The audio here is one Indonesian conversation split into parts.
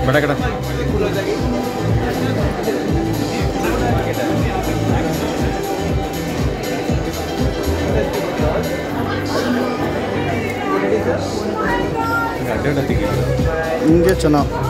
Berapa kita? Enggak ada tinggi. Enggak cina.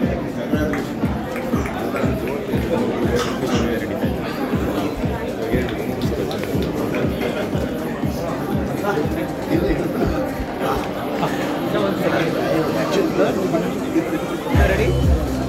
Ready?